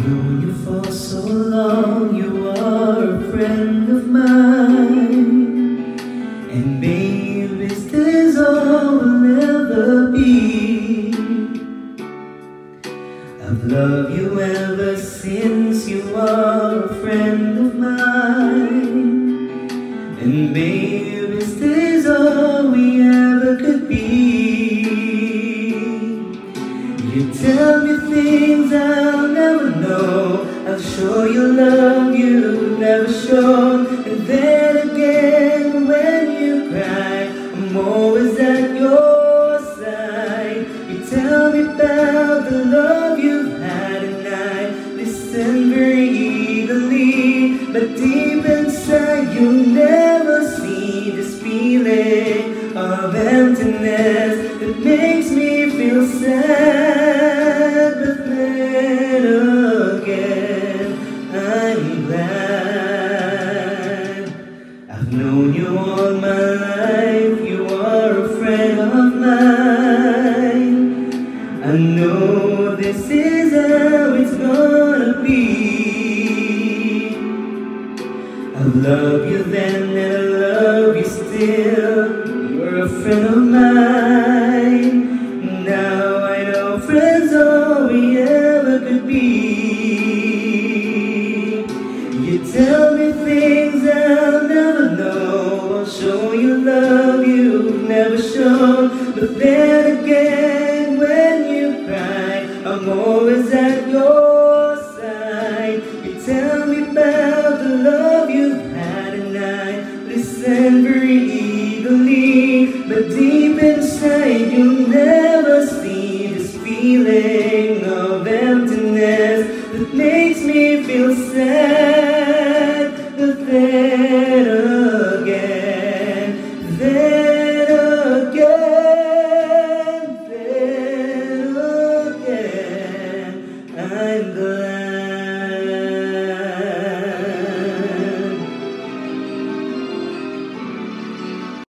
known you for so long, you are a friend of mine. And baby, this is all ever be. I've loved you ever since you are a friend of mine. And this is all we ever could be. You tell me things I'll I'll show you love you never shown. And then again, when you cry, I'm always at your side. You tell me about the love you've had, and I listen very eagerly. But deep inside, you'll never see this feeling of emptiness that makes me feel sad. Friend of mine. I know this is how it's gonna be. I love you then and I love you still. You're a friend of mine. Now I know friends all we ever could be. Never shown. But then again, when you cry, I'm always at your side. You tell me about the love you've had, and I listen very eagerly. But deep inside, you'll